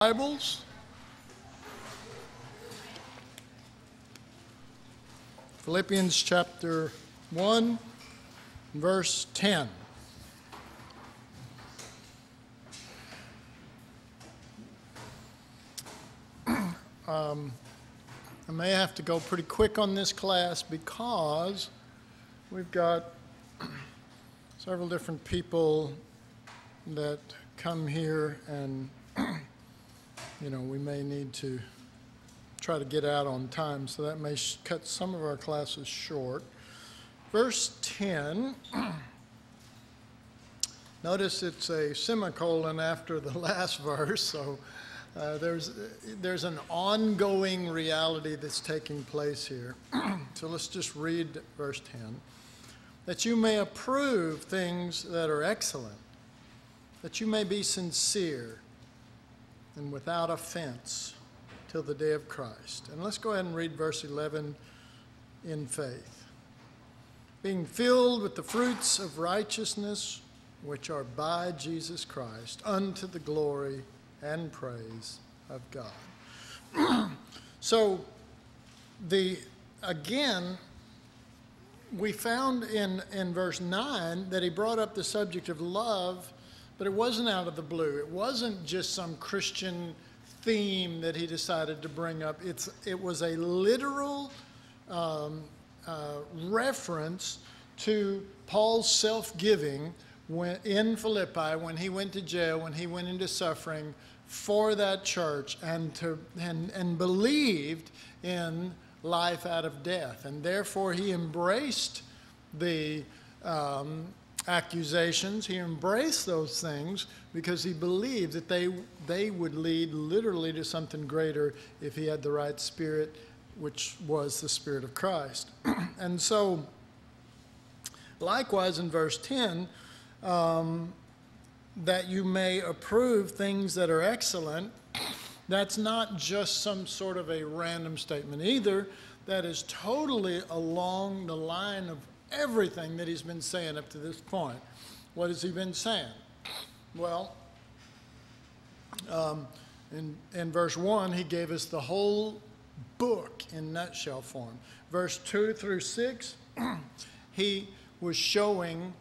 Bibles. Philippians chapter 1, verse 10. Um, I may have to go pretty quick on this class because we've got several different people that come here and you know, we may need to try to get out on time, so that may cut some of our classes short. Verse 10, notice it's a semicolon after the last verse, so uh, there's, there's an ongoing reality that's taking place here. so let's just read verse 10. That you may approve things that are excellent, that you may be sincere and without offense till the day of Christ. And let's go ahead and read verse 11 in faith. Being filled with the fruits of righteousness which are by Jesus Christ unto the glory and praise of God. so, the again, we found in, in verse 9 that he brought up the subject of love, but it wasn't out of the blue. It wasn't just some Christian theme that he decided to bring up. It's, it was a literal um, uh, reference to Paul's self giving in Philippi when he went to jail, when he went into suffering for that church and, to, and, and believed in life out of death. And therefore, he embraced the um, accusations. He embraced those things because he believed that they, they would lead literally to something greater if he had the right spirit, which was the Spirit of Christ. and so, likewise, in verse 10, um, that you may approve things that are excellent. That's not just some sort of a random statement either. That is totally along the line of everything that he's been saying up to this point. What has he been saying? Well, um, in, in verse 1, he gave us the whole book in nutshell form. Verse 2 through 6, he was showing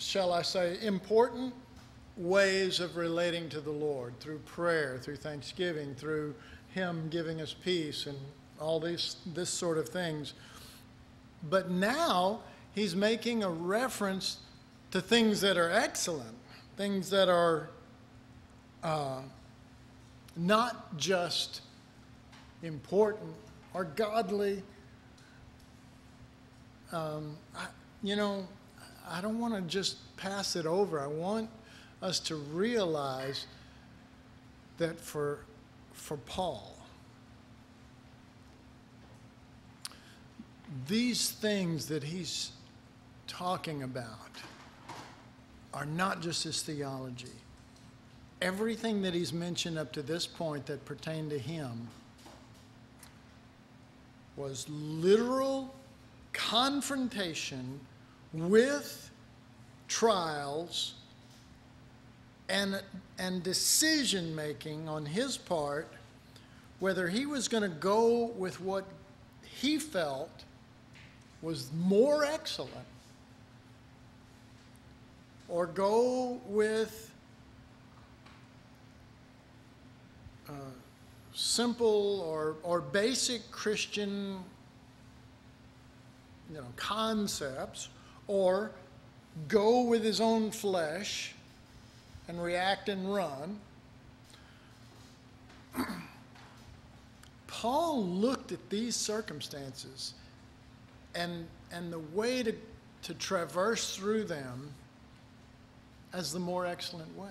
shall I say, important ways of relating to the Lord through prayer, through thanksgiving, through Him giving us peace, and all these this sort of things. But now He's making a reference to things that are excellent, things that are uh, not just important or godly. Um, I, you know, I don't want to just pass it over. I want us to realize that for, for Paul, these things that he's talking about are not just his theology. Everything that he's mentioned up to this point that pertained to him was literal confrontation with trials and, and decision making on his part whether he was going to go with what he felt was more excellent or go with uh, simple or, or basic Christian you know, concepts or go with his own flesh and react and run. Paul looked at these circumstances and, and the way to, to traverse through them as the more excellent way.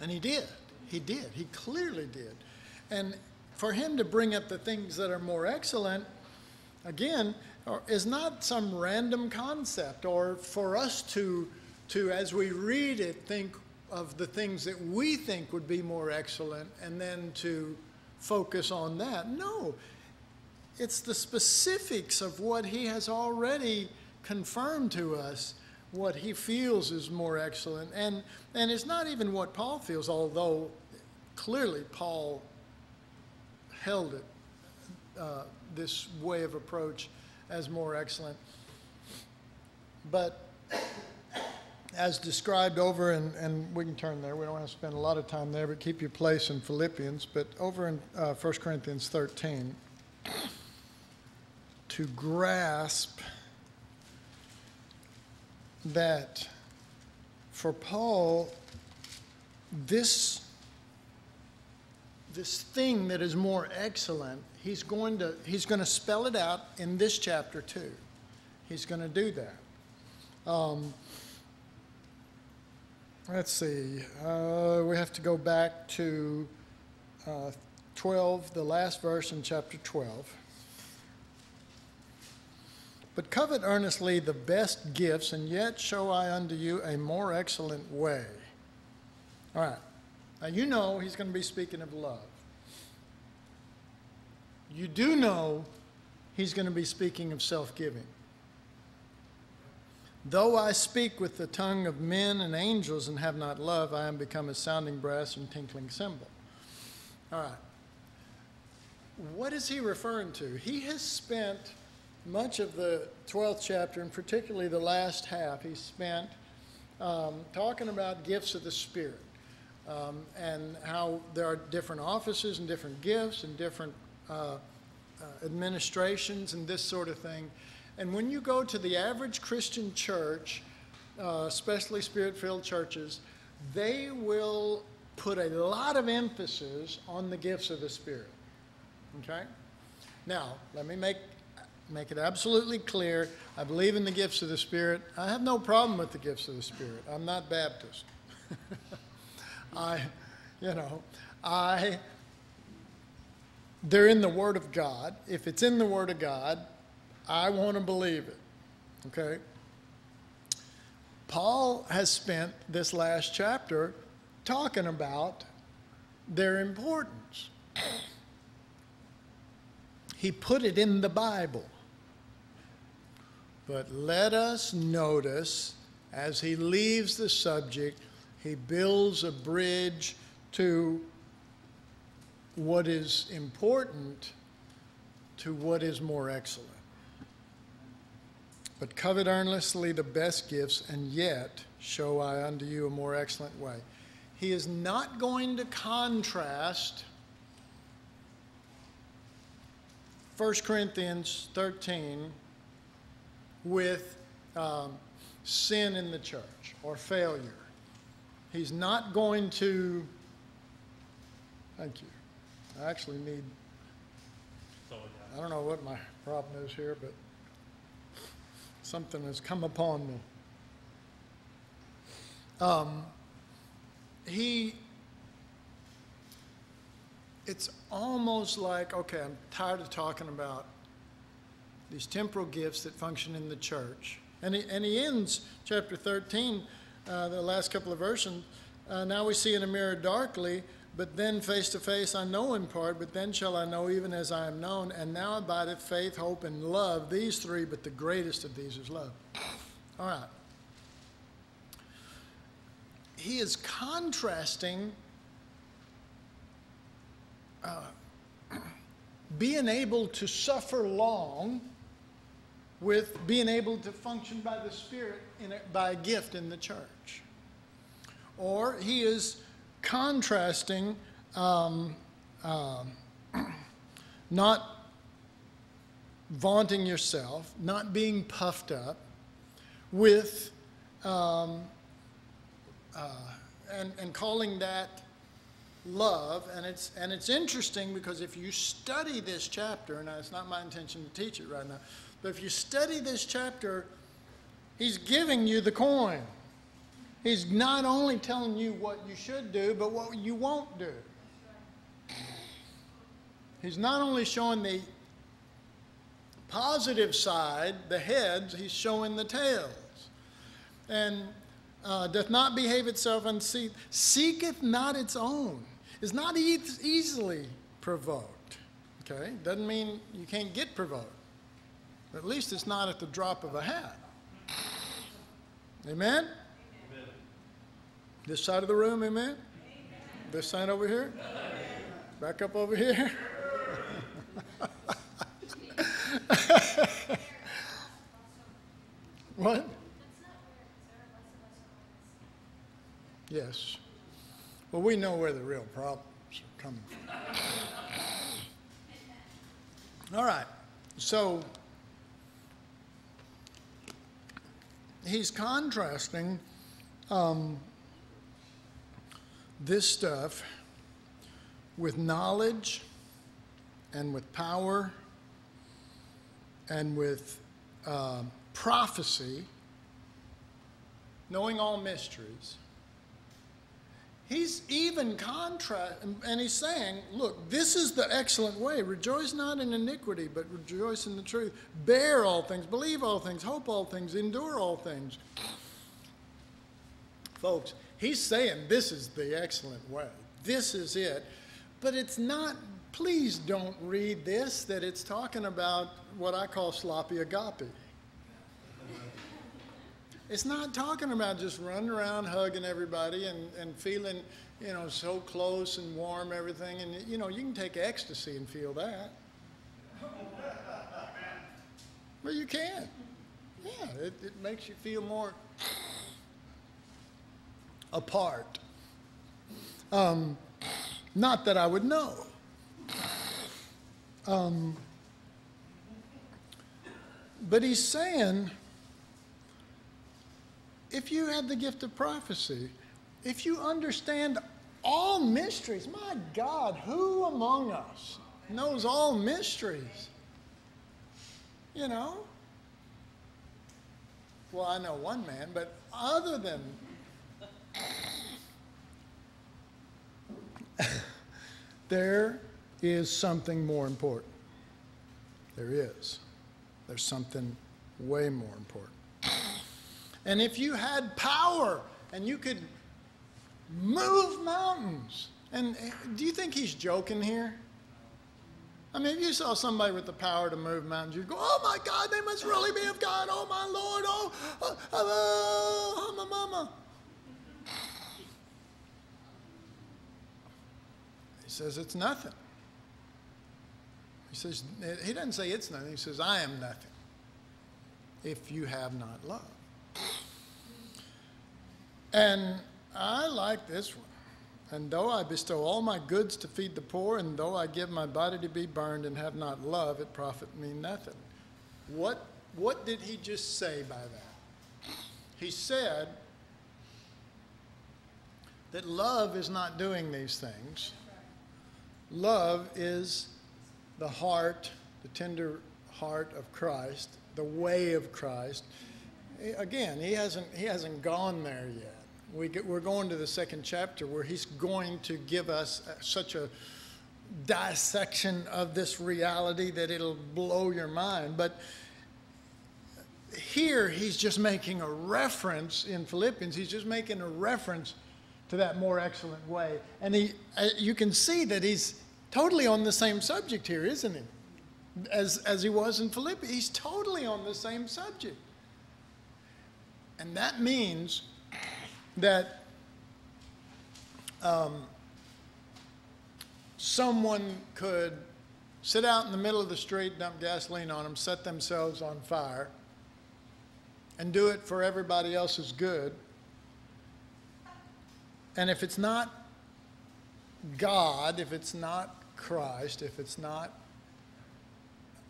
And he did. He did. He clearly did. And for him to bring up the things that are more excellent, again, is not some random concept or for us to, to, as we read it, think of the things that we think would be more excellent and then to focus on that. No, it's the specifics of what he has already confirmed to us what he feels is more excellent. And, and it's not even what Paul feels, although clearly Paul held it, uh, this way of approach, as more excellent. But as described over, in, and we can turn there, we don't want to spend a lot of time there, but keep your place in Philippians. But over in uh, 1 Corinthians 13, to grasp that for Paul, this, this thing that is more excellent, he's going, to, he's going to spell it out in this chapter too. He's going to do that. Um, let's see, uh, we have to go back to uh, 12, the last verse in chapter 12. But covet earnestly the best gifts, and yet show I unto you a more excellent way. All right. Now you know he's going to be speaking of love. You do know he's going to be speaking of self giving. Though I speak with the tongue of men and angels and have not love, I am become a sounding brass and tinkling cymbal. All right. What is he referring to? He has spent much of the 12th chapter, and particularly the last half, he spent um, talking about gifts of the Spirit um, and how there are different offices and different gifts and different uh, uh, administrations and this sort of thing. And when you go to the average Christian church, uh, especially spirit filled churches, they will put a lot of emphasis on the gifts of the Spirit. Okay? Now, let me make make it absolutely clear. I believe in the gifts of the Spirit. I have no problem with the gifts of the Spirit. I'm not Baptist. I, you know, I, they're in the Word of God. If it's in the Word of God, I want to believe it. Okay? Paul has spent this last chapter talking about their importance. He put it in the Bible. But let us notice as he leaves the subject, he builds a bridge to what is important to what is more excellent. But covet earnestly the best gifts, and yet show I unto you a more excellent way. He is not going to contrast 1 Corinthians 13 with um, sin in the church or failure. He's not going to, thank you. I actually need, I don't know what my problem is here, but something has come upon me. Um, he, it's almost like, okay, I'm tired of talking about these temporal gifts that function in the church. And he, and he ends chapter 13, uh, the last couple of verses. Uh, now we see in a mirror darkly, but then face to face I know in part, but then shall I know even as I am known. And now abideth faith, hope, and love, these three, but the greatest of these is love. All right. He is contrasting uh, being able to suffer long with being able to function by the Spirit a, by a gift in the church. Or he is contrasting um, um, not vaunting yourself, not being puffed up, with um, uh, and, and calling that love. And it's, and it's interesting because if you study this chapter, and it's not my intention to teach it right now, but if you study this chapter, he's giving you the coin. He's not only telling you what you should do, but what you won't do. He's not only showing the positive side, the heads, he's showing the tails. And uh, doth not behave itself unseat, seeketh not its own, is not e- easily provoked. Okay? Doesn't mean you can't get provoked. At least it's not at the drop of a hat. Amen? This side of the room, amen? This side over here? Back up over here? what? Yes. Well, we know where the real problems are coming from. All right. So he's contrasting um, this stuff with knowledge and with power and with uh, prophecy, knowing all mysteries. He's even contrast, and he's saying, look, this is the excellent way. Rejoice not in iniquity, but rejoice in the truth. Bear all things, believe all things, hope all things, endure all things. Folks, he's saying this is the excellent way. This is it. But it's not, please don't read this that it's talking about what I call sloppy agape. It's not talking about just running around hugging everybody and, and feeling, you know, so close and warm, everything. And, you know, you can take ecstasy and feel that. Well, you can. Yeah, it, it makes you feel more apart. Um, not that I would know. Um, but he's saying if you have the gift of prophecy, if you understand all mysteries, my God, who among us knows all mysteries? You know? Well, I know one man, but other than. there is something more important. There is. There's something way more important. And if you had power and you could move mountains, and eh, do you think he's joking here? I mean, if you saw somebody with the power to move mountains, you'd go, oh my God, they must really be of God. Oh my Lord. Oh, uh, uh, uh, oh, oh, oh my mama. He says it's nothing. He says, eh, he doesn't say it's nothing. He says, I am nothing if you have not love. And I like this one. And though I bestow all my goods to feed the poor, and though I give my body to be burned and have not love, it profit me nothing. What, what did he just say by that? He said that love is not doing these things. Love is the heart, the tender heart of Christ, the way of Christ. Again, he hasn't, he hasn't gone there yet we get, we're going to the second chapter where he's going to give us such a dissection of this reality that it'll blow your mind. But here he's just making a reference in Philippians, he's just making a reference to that more excellent way. And he, uh, you can see that he's totally on the same subject here, isn't he? As, as he was in Philippians. He's totally on the same subject. And that means that um, someone could sit out in the middle of the street, dump gasoline on them, set themselves on fire, and do it for everybody else's good. And if it's not God, if it's not Christ, if it's not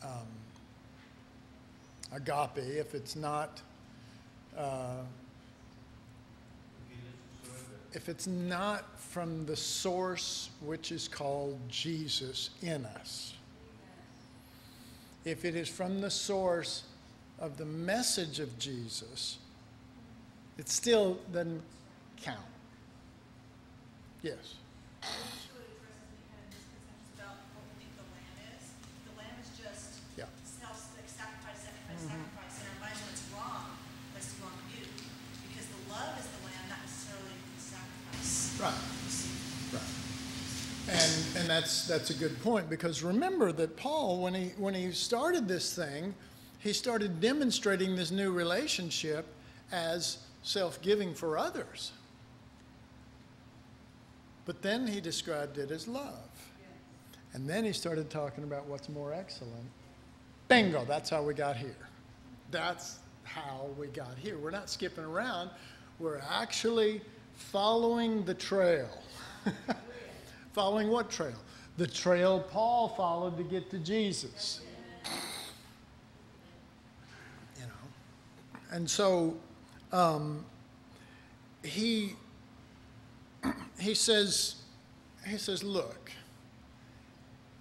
um, agape, if it's not uh, if it's not from the source which is called Jesus in us, if it is from the source of the message of Jesus, it still doesn't count. Yes. Yeah. Self, sacrifice, sacrifice, mm-hmm. sacrifice. In our minds, when it's wrong, that's the wrong view. Because the love is the Right. Right. And, and that's, that's a good point because remember that Paul, when he, when he started this thing, he started demonstrating this new relationship as self giving for others. But then he described it as love. And then he started talking about what's more excellent. Bingo, that's how we got here. That's how we got here. We're not skipping around, we're actually following the trail. following what trail? The trail Paul followed to get to Jesus. You know? And so um, he, he says, he says, look,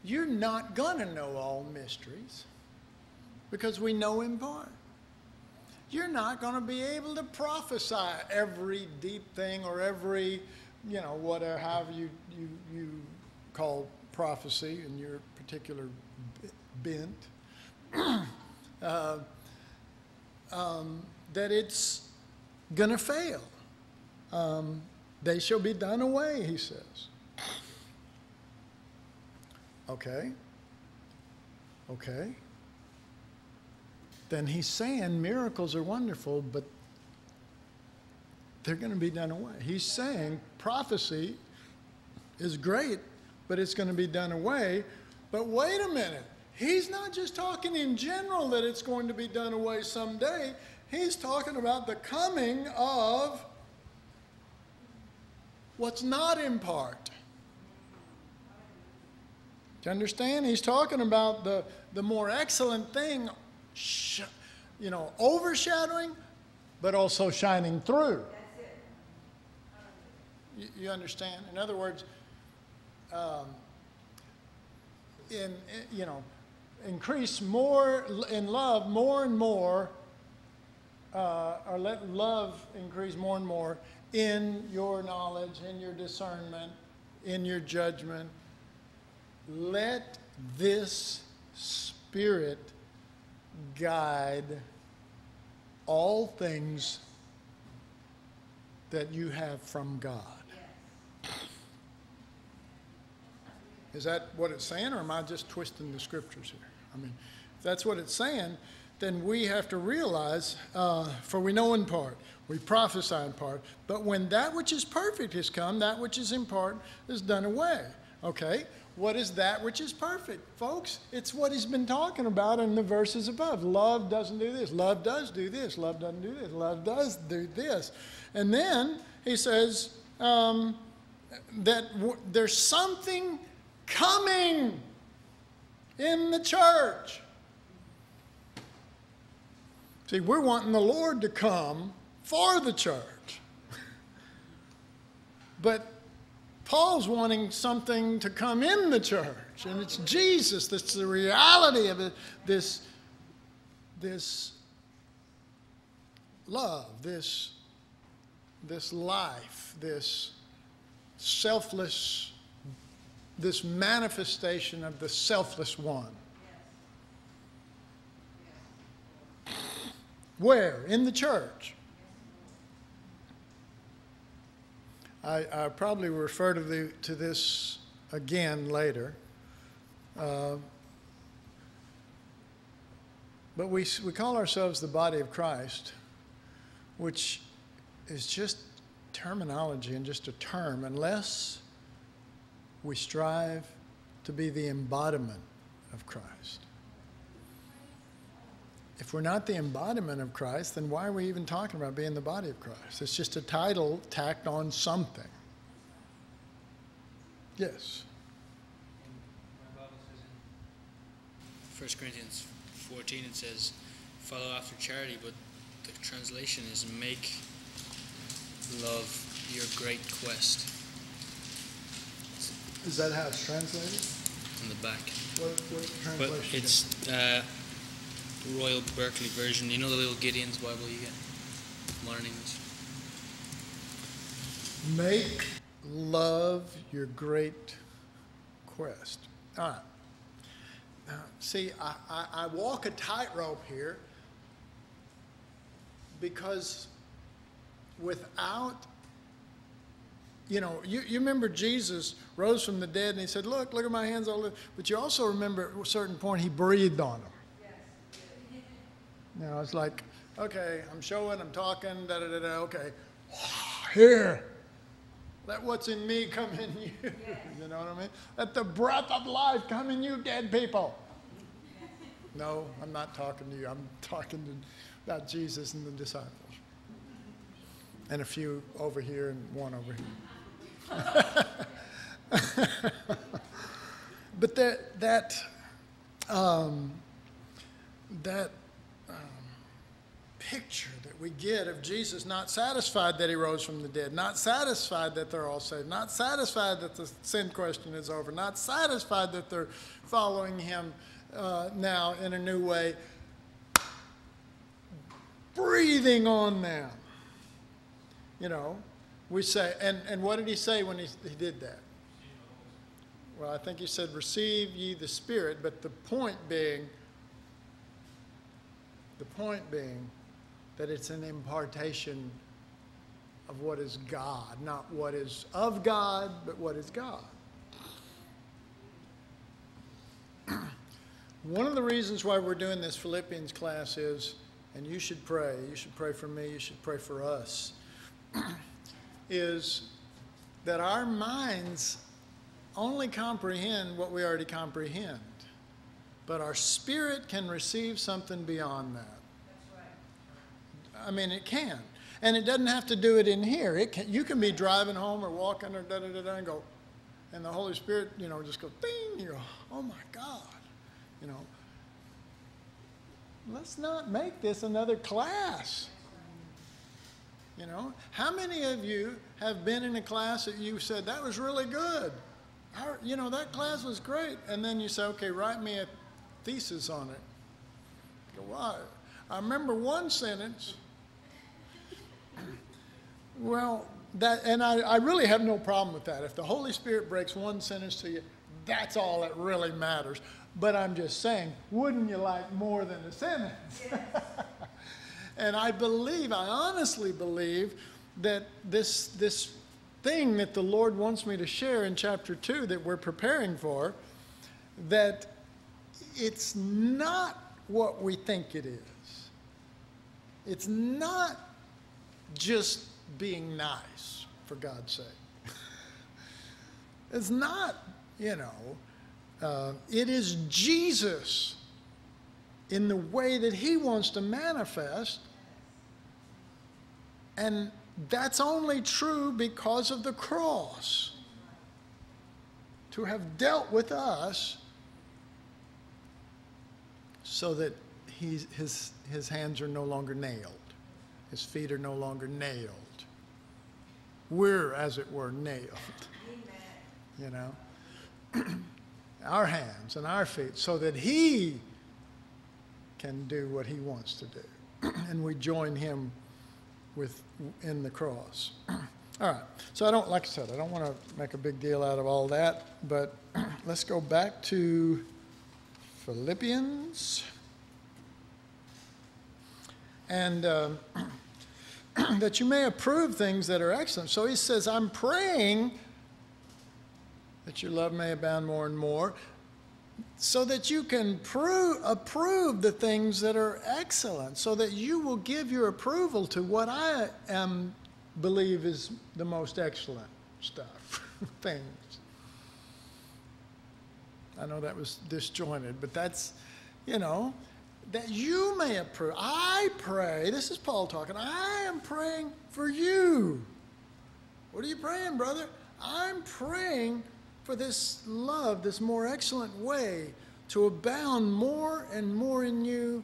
you're not going to know all mysteries because we know in part. You're not going to be able to prophesy every deep thing or every, you know, whatever, however you, you, you call prophecy in your particular bent. uh, um, that it's going to fail. Um, they shall be done away, he says. Okay. Okay. Then he's saying miracles are wonderful, but they're going to be done away. He's saying prophecy is great, but it's going to be done away. But wait a minute. He's not just talking in general that it's going to be done away someday. He's talking about the coming of what's not in part. Do you understand? He's talking about the, the more excellent thing, sh- you know, overshadowing, but also shining through. You, you understand? In other words, um, in, in, you know, increase more in love more and more, uh, or let love increase more and more in your knowledge, in your discernment, in your judgment. Let this Spirit guide all things that you have from God. Is that what it's saying, or am I just twisting the scriptures here? I mean, if that's what it's saying, then we have to realize, uh, for we know in part, we prophesy in part, but when that which is perfect has come, that which is in part is done away. Okay? What is that which is perfect? Folks, it's what he's been talking about in the verses above. Love doesn't do this. Love does do this. Love doesn't do this. Love does do this. And then he says um, that w- there's something coming in the church. See, we're wanting the Lord to come for the church. But Paul's wanting something to come in the church, and it's Jesus. That's the reality of it. This, this love, this, this life, this selfless, this manifestation of the selfless one. Where? In the church. I, I probably refer to, the, to this again later. Uh, but we, we call ourselves the body of Christ, which is just terminology and just a term, unless we strive to be the embodiment of Christ. If we're not the embodiment of Christ, then why are we even talking about being the body of Christ? It's just a title tacked on something. Yes. My Bible says in 1 Corinthians 14 it says, follow after charity, but the translation is make love your great quest Is that how it's translated? on the back. What, what But translation? it's uh, Royal Berkeley version. You know the little Gideon's Bible you get? English. Make love your great quest. All right. Now, see, I, I, I walk a tightrope here because without, you know, you, you remember Jesus rose from the dead and he said, Look, look at my hands, all this. But you also remember at a certain point he breathed on them. You know, it's like Okay, I'm showing, I'm talking, da da da da. Okay, here. Let what's in me come in you. you know what I mean? Let the breath of life come in you, dead people. No, I'm not talking to you. I'm talking to, about Jesus and the disciples. And a few over here and one over here. but that, that, um, that picture that we get of Jesus not satisfied that he rose from the dead, not satisfied that they're all saved, not satisfied that the sin question is over, not satisfied that they're following him uh, now in a new way, breathing on them. You know, we say, and, and what did he say when he, he did that? Well, I think he said, Receive ye the Spirit, but the point being, the point being that it's an impartation of what is God, not what is of God, but what is God. One of the reasons why we're doing this Philippians class is, and you should pray, you should pray for me, you should pray for us, is that our minds only comprehend what we already comprehend, but our spirit can receive something beyond that. I mean, it can. And it doesn't have to do it in here. It can, you can be driving home or walking or da da da da and go, and the Holy Spirit, you know, just go ding, you go, oh my God. You know, let's not make this another class. You know, how many of you have been in a class that you said, that was really good? How, you know, that class was great. And then you say, okay, write me a thesis on it. Go, why? I remember one sentence. Well, that, and I, I really have no problem with that. If the Holy Spirit breaks one sentence to you, that's all that really matters. But I'm just saying, wouldn't you like more than a sentence? and I believe, I honestly believe, that this, this thing that the Lord wants me to share in chapter 2 that we're preparing for, that it's not what we think it is. It's not just being nice, for God's sake. it's not, you know, uh, it is Jesus in the way that he wants to manifest. And that's only true because of the cross. To have dealt with us so that he's, his, his hands are no longer nailed, his feet are no longer nailed. We're, as it were, nailed. You know? our hands and our feet so that he can do what he wants to do. and we join him with in the cross. all right. So I don't like I said, I don't want to make a big deal out of all that, but let's go back to Philippians. And um, that you may approve things that are excellent. So he says, I'm praying that your love may abound more and more, so that you can prove, approve the things that are excellent, so that you will give your approval to what I am believe is the most excellent stuff, things. I know that was disjointed, but that's, you know, that you may approve. I pray, this is Paul talking, I am praying for you. What are you praying, brother? I'm praying for this love, this more excellent way to abound more and more in you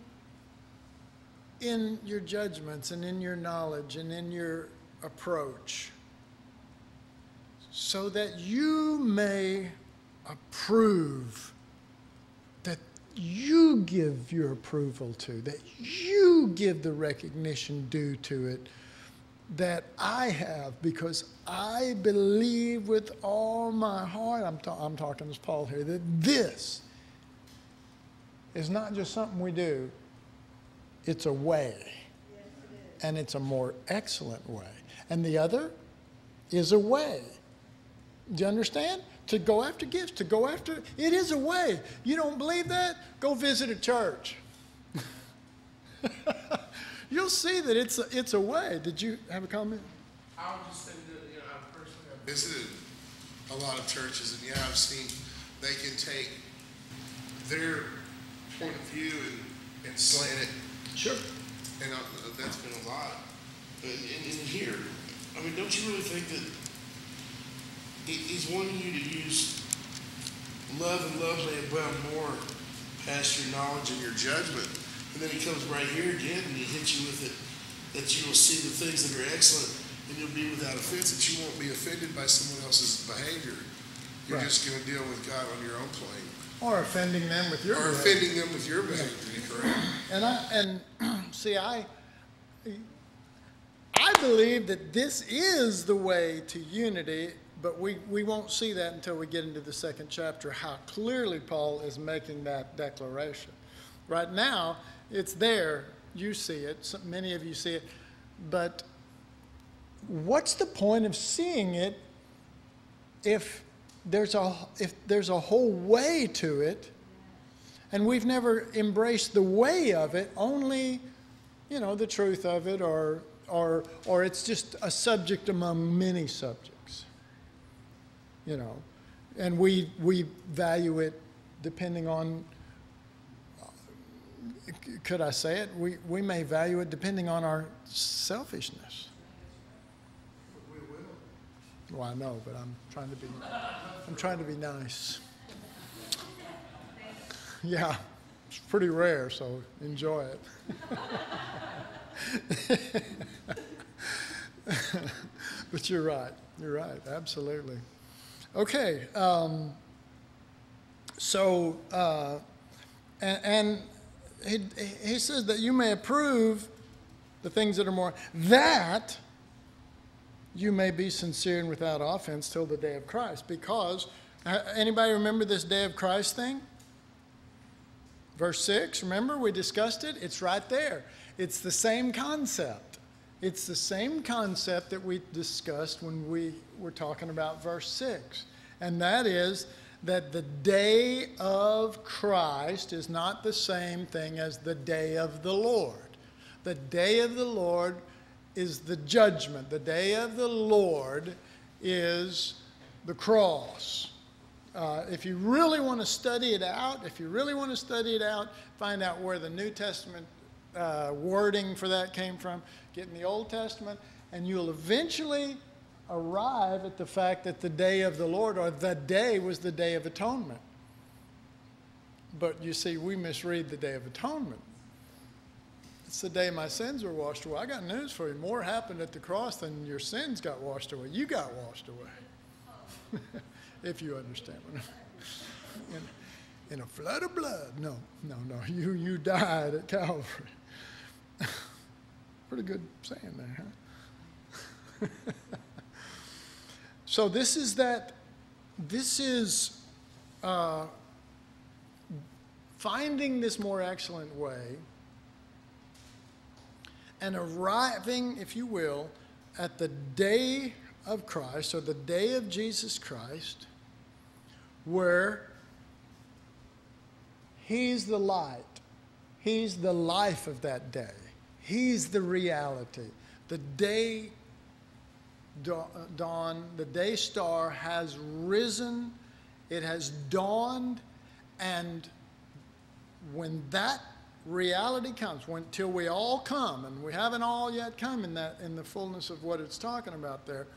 in your judgments and in your knowledge and in your approach, so that you may approve, you give your approval to, that you give the recognition due to it that I have because I believe with all my heart, I'm, ta- I'm talking as Paul here, that this is not just something we do, it's a way. and it's a more excellent way. And the other is a way. Do you understand? To go after gifts, to go after, it is a way. You don't believe that? Go visit a church. you'll see that it's a, it's a way. Did you have a comment? I would just say that, you know, I personally have visited a lot of churches, and yeah, I've seen they can take their point of view and, and slant it, Sure. and uh, that's been a lot. But in, in here, I mean, don't you really think that he, he's wanting you to use love and love may abound more past your knowledge and your judgment, and then he comes right here again and he hits you with it that you will see the things that are excellent and you'll be without offense, that you won't be offended by someone else's behavior. You're Right. just going to deal with God on your own plane. Or offending them with your Or behavior. offending them with your behavior, correct? And I, and see, I, I believe that this is the way to unity, but we, we won't see that until we get into the second chapter, how clearly Paul is making that declaration. Right now, it's there, you see it, many of you see it, but what's the point of seeing it if there's a, if there's a whole way to it and we've never embraced the way of it, only, you know, the truth of it, or, or, or it's just a subject among many subjects. You know, and we, we value it depending on, could I say it? We, we may value it depending on our selfishness. Well, I know, but I'm trying to be, I'm trying to be nice. Yeah, it's pretty rare, so enjoy it. but you're right. You're right. Absolutely. Okay. Um, so, uh, and, and he, he says that you may approve the things that are more, that you may be sincere and without offense till the day of Christ. Because, uh, anybody remember this day of Christ thing? Verse 6, remember we discussed it? It's right there. It's the same concept. It's the same concept that we discussed when we were talking about verse 6. And that is that the day of Christ is not the same thing as the day of the Lord. The day of the Lord is the judgment. The day of the Lord is the cross. Uh, if you really want to study it out, if you really want to study it out, find out where the New Testament uh, wording for that came from, get in the Old Testament, and you'll eventually arrive at the fact that the day of the Lord, or the day, was the day of atonement. But you see, we misread the day of atonement. It's the day my sins were washed away. I got news for you. More happened at the cross than your sins got washed away. You got washed away. if you understand what I'm in, in a flood of blood. No, no, no. You you died at Calvary. Pretty good saying there, huh? so this is that. This is uh, finding this more excellent way and arriving, if you will, at the day of Christ, or the day of Jesus Christ, where He's the light, He's the life of that day, He's the reality. The day uh, dawn, the day star has risen, it has dawned, and when that reality comes, when till we all come, and we haven't all yet come in that in the fullness of what it's talking about there,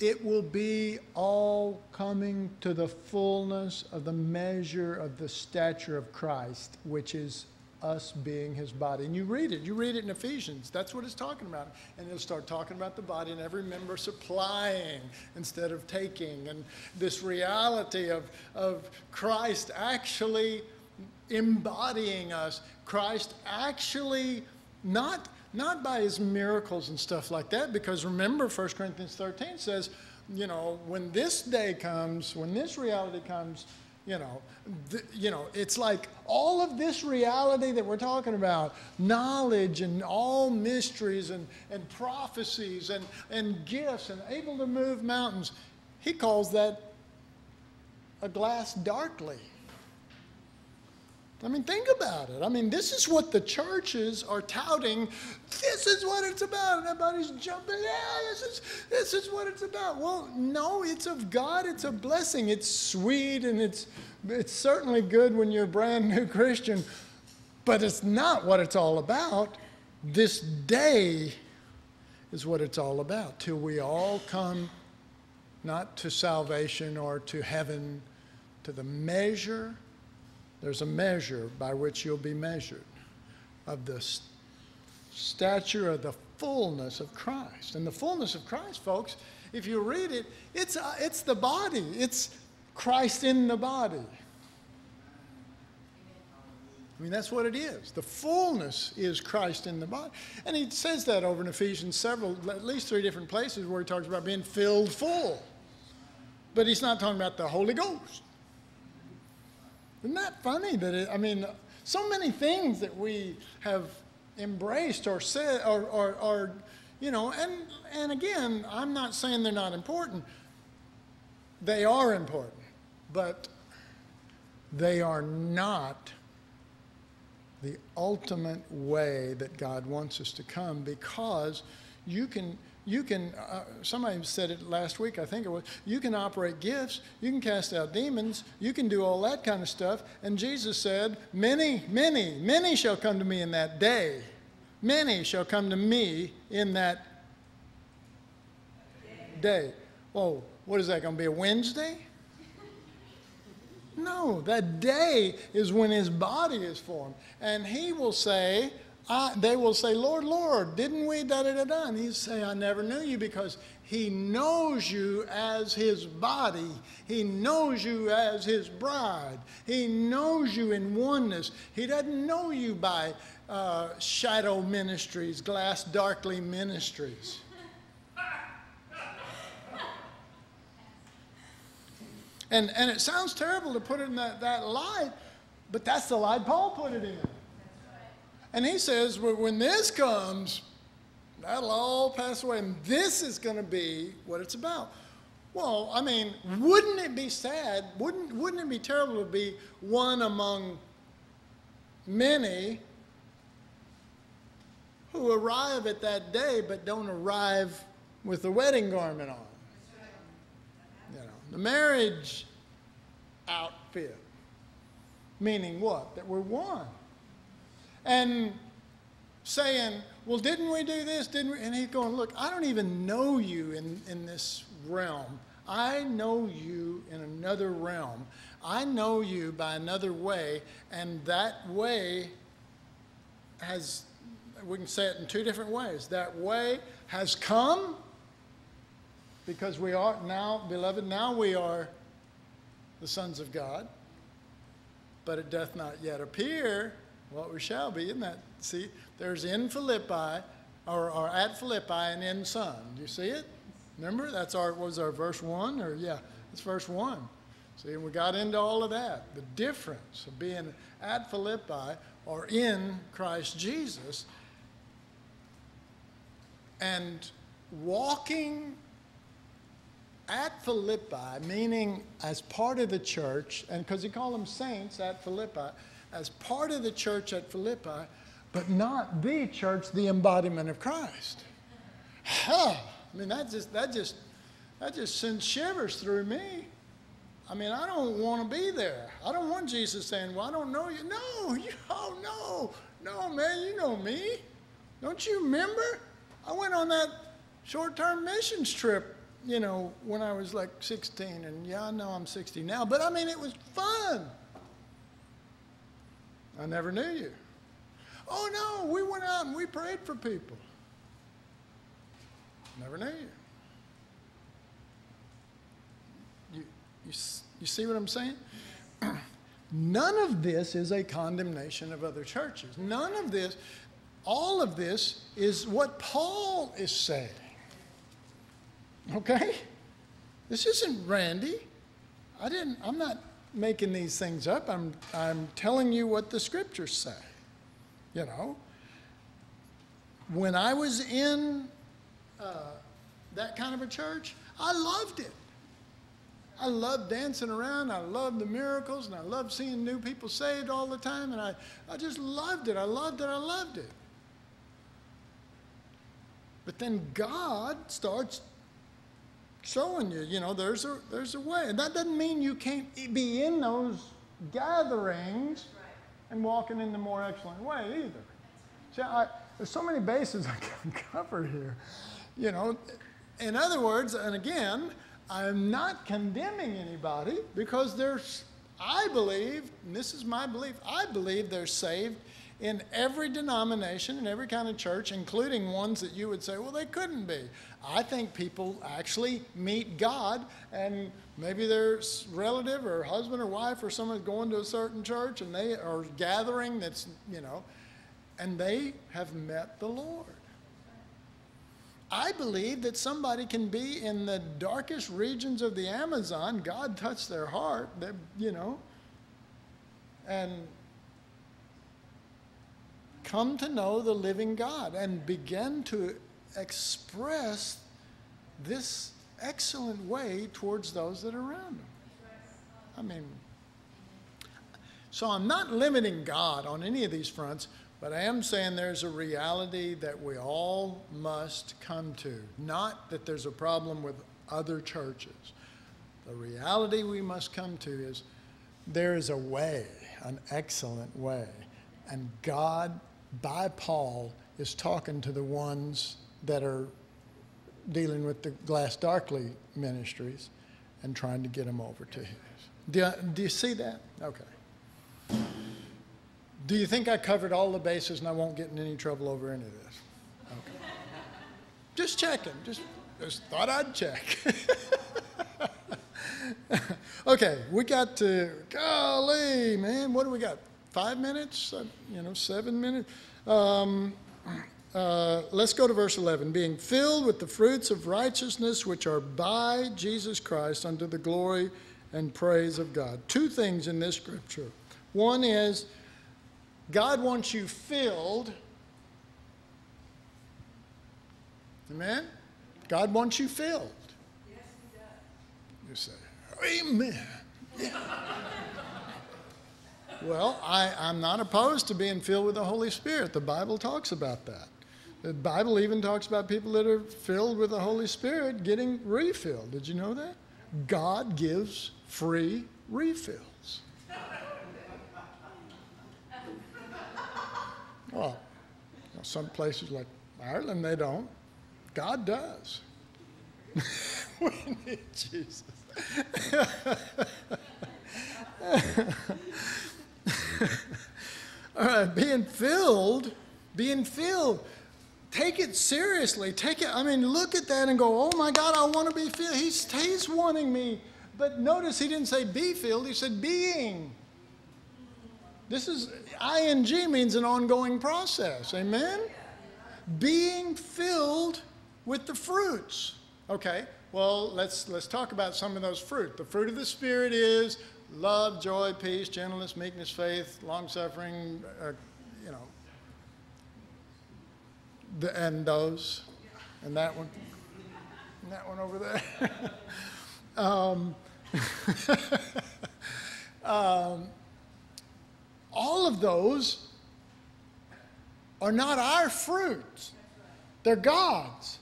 it will be all coming to the fullness of the measure of the stature of Christ, which is us being his body. And you read it, you read it in Ephesians. That's what it's talking about. And it'll start talking about the body and every member supplying instead of taking. And this reality of, of Christ actually embodying us, Christ actually not not by his miracles and stuff like that, because remember 1 Corinthians 13 says, you know, when this day comes, when this reality comes, you know, you know, it's like all of this reality that we're talking about, knowledge and all mysteries and, and prophecies and, and gifts and able to move mountains, he calls that a glass darkly. I mean, think about it. I mean, this is what the churches are touting. This is what it's about. And everybody's jumping. Yeah, this is, this is what it's about. Well, no, it's of God. It's a blessing. It's sweet and it's, it's certainly good when you're a brand new Christian, but it's not what it's all about. This day is what it's all about till we all come not to salvation or to heaven, to the measure there's a measure by which you'll be measured of the st- stature of the fullness of Christ. And the fullness of Christ, folks, if you read it, it's, uh, it's the body, it's Christ in the body. I mean, that's what it is. The fullness is Christ in the body. And he says that over in Ephesians several, at least three different places where he talks about being filled full. But he's not talking about the Holy Ghost. Isn't that funny that it, I mean, so many things that we have embraced or said or, or, or you know, and, and again, I'm not saying they're not important. They are important, but they are not the ultimate way that God wants us to come because you can you can, uh, somebody said it last week, I think it was, you can operate gifts, you can cast out demons, you can do all that kind of stuff. And Jesus said, Many, many, many shall come to me in that day. Many shall come to me in that day. Well, what is that going to be, a Wednesday? No, that day is when his body is formed. And he will say, I, they will say, Lord, Lord, didn't we da da da da? And he say, I never knew you because he knows you as his body. He knows you as his bride. He knows you in oneness. He doesn't know you by uh, shadow ministries, glass darkly ministries. And, and it sounds terrible to put it in that, that light, but that's the light Paul put it in. And he says, well, when this comes, that'll all pass away. And this is going to be what it's about. Well, I mean, wouldn't it be sad? Wouldn't, wouldn't it be terrible to be one among many who arrive at that day but don't arrive with the wedding garment on? You know, the marriage outfit. Meaning what? That we're one and saying, Well, didn't we do this? Didn't we? And he's going, Look, I don't even know you in, in this realm. I know you in another realm. I know you by another way, and that way has, we can say it in two different ways. That way has come because we are now, beloved, now we are the sons of God, but it doth not yet appear what we shall be. Isn't that? See, there's in Philippi, or, or at Philippi, and in Son. Do you see it? Remember? That's our, was our verse 1? Or, yeah, it's verse 1. See, we got into all of that. The difference of being at Philippi or in Christ Jesus and walking at Philippi, meaning as part of the church, and because he called them saints at Philippi, as part of the church at Philippi, but not the church, the embodiment of Christ. Huh. I mean, that just, that just, that just sends shivers through me. I mean, I don't want to be there. I don't want Jesus saying, Well, I don't know you. No, you, oh, no, no, man, you know me. Don't you remember? I went on that short term missions trip, you know, when I was like 16. And yeah, I know I'm 60 now, but I mean, it was fun. I never knew you. Oh, no, we went out and we prayed for people. Never knew you. You, you, you see what I'm saying? None of this is a condemnation of other churches. None of this, all of this is what Paul is saying. Okay? This isn't Randy. I didn't, I'm not making these things up. I'm, I'm telling you what the scriptures say. You know, when I was in uh, that kind of a church, I loved it. I loved dancing around. I loved the miracles, and I loved seeing new people saved all the time. And I, I just loved it. I loved it. I loved it. But then God starts showing you, you know, there's a, there's a way. And that doesn't mean you can't be in those gatherings and walking in the more excellent way either. See, I, there's so many bases I can cover here. You know, in other words, and again, I'm not condemning anybody because there's, I believe, and this is my belief, I believe they're saved in every denomination, in every kind of church, including ones that you would say, well, they couldn't be. I think people actually meet God, and maybe their relative or husband or wife or someone's going to a certain church and they are gathering that's, you know, and they have met the Lord. I believe that somebody can be in the darkest regions of the Amazon, God touched their heart, you know, and come to know the living God and begin to express this excellent way towards those that are around them. I mean, so I'm not limiting God on any of these fronts, but I am saying there's a reality that we all must come to. Not that there's a problem with other churches. The reality we must come to is there is a way, an excellent way. And God, by Paul, is talking to the ones that are dealing with the Glass Darkly ministries and trying to get them over to his. Do you, do you see that? Okay. Do you think I covered all the bases and I won't get in any trouble over any of this? Okay. Just checking. Just, just thought I'd check. okay, we got to, golly, man, what do we got? Five minutes? Uh, you know, seven minutes? Um, uh, let's go to verse 11. Being filled with the fruits of righteousness which are by Jesus Christ unto the glory and praise of God. Two things in this scripture. One is God wants you filled. Amen? God wants you filled. Yes, He does. You say, Amen. Yeah. well, I, I'm not opposed to being filled with the Holy Spirit. The Bible talks about that. The Bible even talks about people that are filled with the Holy Spirit getting refilled. Did you know that? God gives free refills. Well, you know, some places like Ireland, they don't. God does. we need Jesus. Being filled, being filled. Take it seriously. Take it, I mean, look at that and go, oh my God, I want to be filled. He's, he's wanting me. But notice he didn't say be filled, he said being. This is, ing means an ongoing process. Amen? Being filled with the fruits. Okay, well, let's, let's talk about some of those fruit. The fruit of the Spirit is love, joy, peace, gentleness, meekness, faith, long suffering, uh, you know, the, and those, and that one, and that one over there. um, um, all of those are not our fruits, they're God's.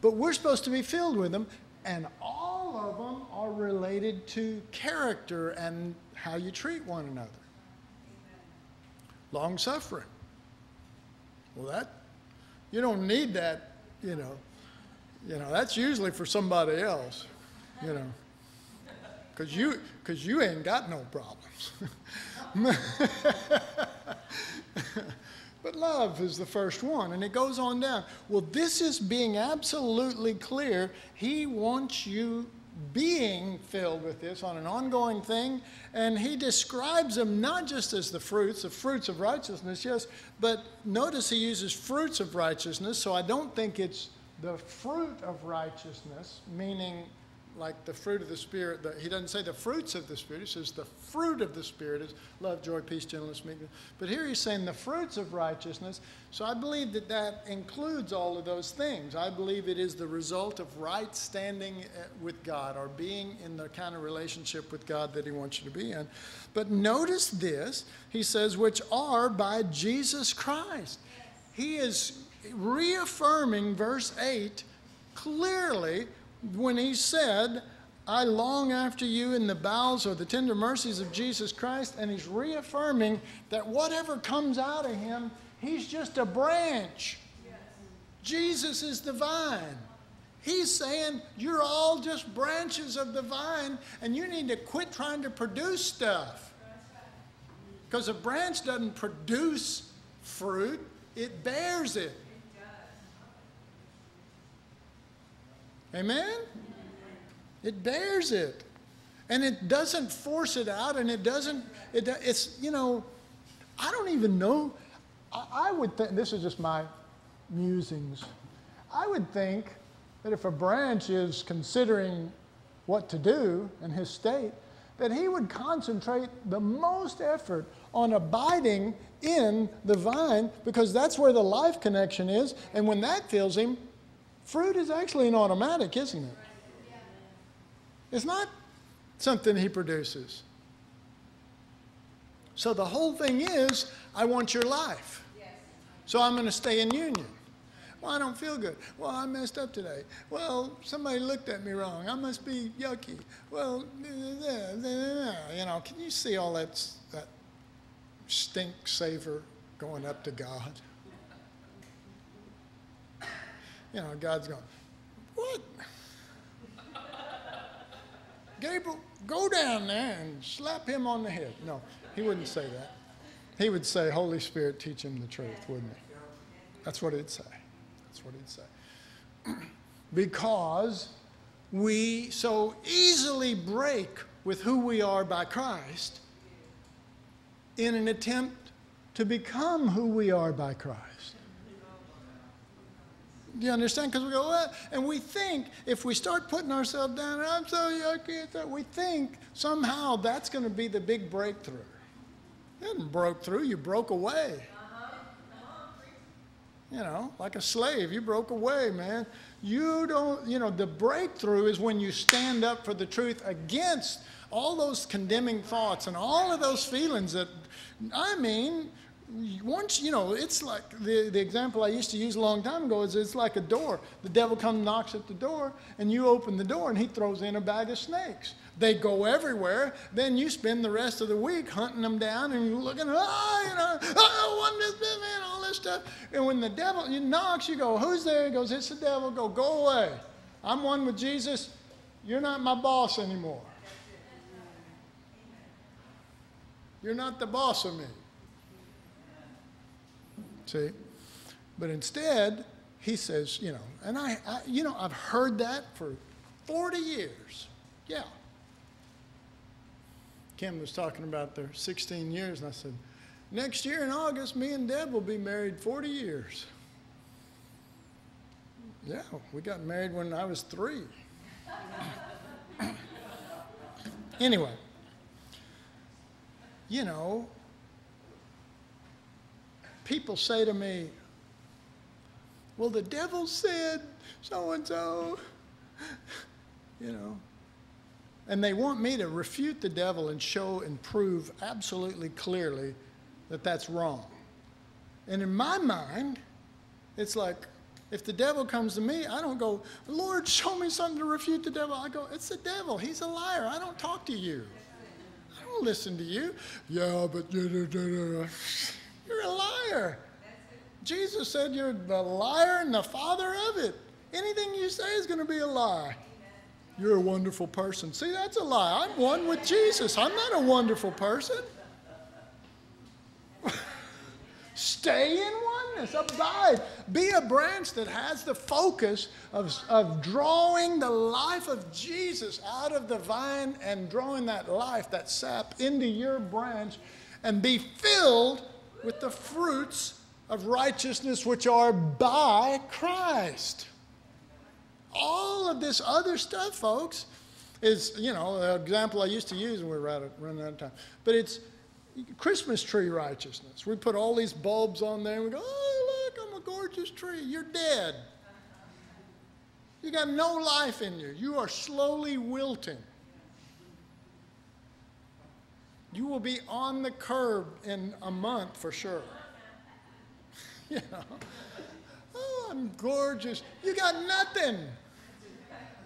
But we're supposed to be filled with them, and all of them are related to character and how you treat one another. Long suffering. Well, that, you don't need that, you know. You know, that's usually for somebody else, you know. Because you, cause you ain't got no problems. but love is the first one, and it goes on down. Well, this is being absolutely clear. He wants you being filled with this on an ongoing thing, and he describes them not just as the fruits, the fruits of righteousness, yes, but notice he uses fruits of righteousness, so I don't think it's the fruit of righteousness, meaning like the fruit of the Spirit. The, he doesn't say the fruits of the Spirit, he says the fruit of the Spirit is love, joy, peace, gentleness, meekness. But here he's saying the fruits of righteousness. So I believe that that includes all of those things. I believe it is the result of right standing uh, with God or being in the kind of relationship with God that he wants you to be in. But notice this he says, which are by Jesus Christ. He is reaffirming verse 8 clearly when he said, I long after you in the bowels or the tender mercies of Jesus Christ, and he's reaffirming that whatever comes out of him, he's just a branch. Jesus is the vine. He's saying you're all just branches of the vine, and you need to quit trying to produce stuff. Because a branch doesn't produce fruit, it bears it. Amen? It bears it. And it doesn't force it out, and it doesn't, it, it's, you know, I don't even know. I, I would think, this is just my musings. I would think that if a branch is considering what to do in his state, that he would concentrate the most effort on abiding in the vine because that's where the life connection is. And when that fills him, fruit is actually an automatic, isn't it? It's not something he produces. So the whole thing is, I want your life. So I'm going to stay in union. Well, I don't feel good. Well, I messed up today. Well, somebody looked at me wrong. I must be yucky. Well, you know, can you see all that, that stink savor going up to God? You know, God's going, what? Gabriel, go down there and slap him on the head. No, he wouldn't say that. He would say, Holy Spirit, teach him the truth, wouldn't he? That's what he'd say. That's what he'd say. because we so easily break with who we are by Christ in an attempt to become who we are by Christ. Do you understand? Because we go, well, and we think if we start putting ourselves down, I'm so yucky, we think somehow that's going to be the big breakthrough. You didn't broke through, you broke away. You know, like a slave, you broke away, man. You don't, you know, the breakthrough is when you stand up for the truth against all those condemning thoughts and all of those feelings that, I mean, once you know it's like the, the example i used to use a long time ago is it's like a door. The devil comes knocks at the door and you open the door and he throws in a bag of snakes. They go everywhere. Then you spend the rest of the week hunting them down and you're looking oh you know ah, oh one this man all this stuff. And when the devil he knocks you go who's there? He goes it's the devil. Go go away. I'm one with jesus. You're not my boss anymore. You're not the boss of me See? But instead, he says, you know, and I, I, you know, I've heard that for 40 years. Yeah. Kim was talking about their 16 years, and I said, next year in August, me and Deb will be married 40 years. Yeah, we got married when I was three. anyway, you know, people say to me, Well, the devil said so and so, you know. And they want me to refute the devil and show and prove absolutely clearly that that's wrong. And in my mind, it's like, if the devil comes to me, I don't go, Lord, show me something to refute the devil. I go, it's the devil. He's a liar. I don't talk to you. I don't listen to you. Yeah, but. You're a liar. Jesus said you're the liar and the father of it. Anything you say is going to be a lie. You're a wonderful person. See, that's a lie. I'm one with Jesus. I'm not a wonderful person. Stay in oneness, abide. Be a branch that has the focus of, of drawing the life of Jesus out of the vine and drawing that life, that sap, into your branch and be filled with the fruits of righteousness which are by Christ. All of this other stuff, folks, is, you know, an example I used to use, and we're running out of time. But it's Christmas tree righteousness. We put all these bulbs on there, and we go, oh, look, I'm a gorgeous tree. You're dead. You got no life in you. You are slowly wilting. You will be on the curb in a month for sure. you know, oh, I'm gorgeous. You got nothing.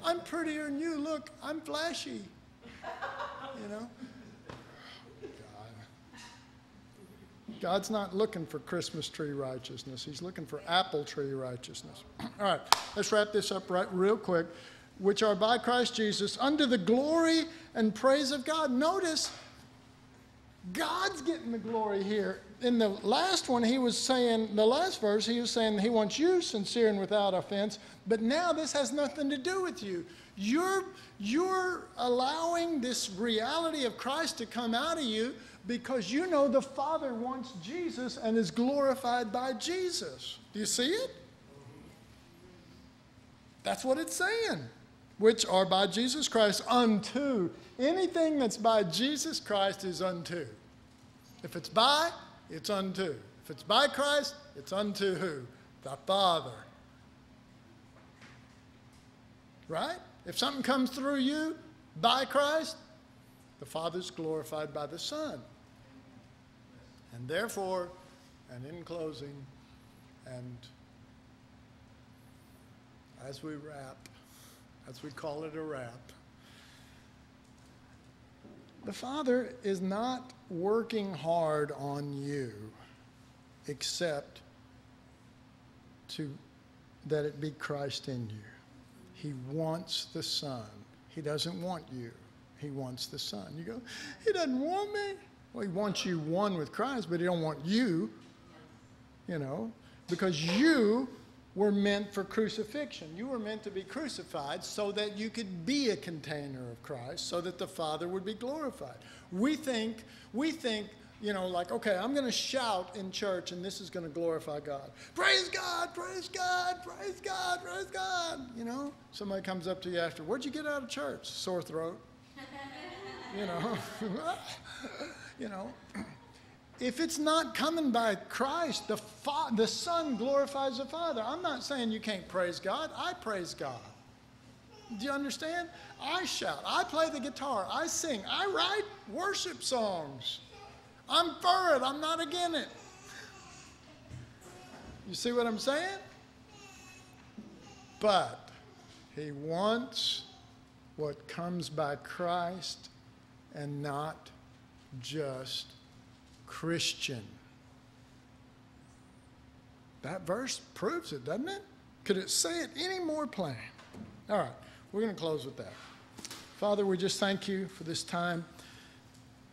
I'm prettier than you. Look, I'm flashy. You know? God. God's not looking for Christmas tree righteousness. He's looking for apple tree righteousness. All right, let's wrap this up right real quick. Which are by Christ Jesus under the glory and praise of God. Notice God's getting the glory here. In the last one, he was saying, the last verse, he was saying he wants you sincere and without offense, but now this has nothing to do with you. You're, you're allowing this reality of Christ to come out of you because you know the Father wants Jesus and is glorified by Jesus. Do you see it? That's what it's saying. Which are by Jesus Christ unto. Anything that's by Jesus Christ is unto. If it's by, it's unto. If it's by Christ, it's unto who? The Father. Right? If something comes through you by Christ, the Father's glorified by the Son. And therefore, and in closing, and as we wrap, as we call it a wrap, the Father is not working hard on you except to that it be Christ in you. He wants the Son. He doesn't want you. He wants the Son. You go, He doesn't want me. Well, He wants you one with Christ, but He don't want you. You know, because you were meant for crucifixion. You were meant to be crucified so that you could be a container of Christ, so that the Father would be glorified. We think, we think, you know, like, okay, I'm going to shout in church and this is going to glorify God. Praise God, praise God, praise God, praise God. You know, somebody comes up to you after, where'd you get out of church? Sore throat. you know, you know if it's not coming by Christ, the, fa- the Son glorifies the Father. I'm not saying you can't praise God. I praise God. Do you understand? I shout. I play the guitar. I sing. I write worship songs. I'm for it. I'm not against it. You see what I'm saying? But he wants what comes by Christ and not just Christian. That verse proves it, doesn't it? Could it say it any more plain? All right, we're going to close with that. Father, we just thank you for this time.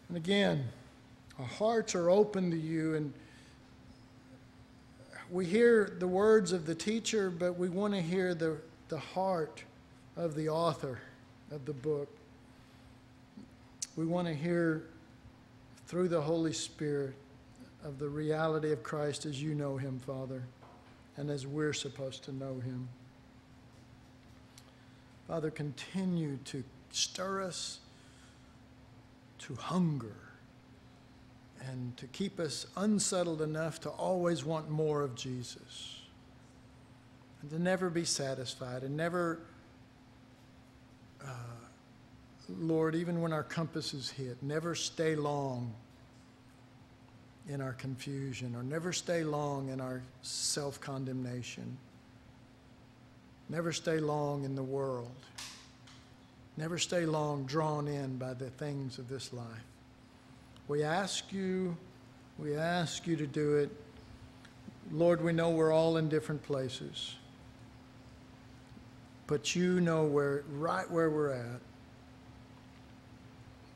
And again, our hearts are open to you, and we hear the words of the teacher, but we want to hear the, the heart of the author of the book. We want to hear through the Holy Spirit of the reality of Christ as you know him, Father, and as we're supposed to know him. Father, continue to stir us to hunger and to keep us unsettled enough to always want more of Jesus and to never be satisfied and never. Uh, Lord, even when our compass is hit, never stay long in our confusion or never stay long in our self condemnation. Never stay long in the world. Never stay long drawn in by the things of this life. We ask you, we ask you to do it. Lord, we know we're all in different places. But you know where right where we're at.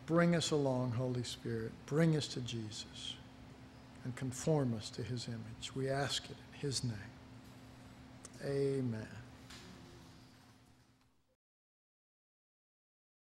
Bring us along, Holy Spirit. Bring us to Jesus and conform us to his image. We ask it in his name. Amen.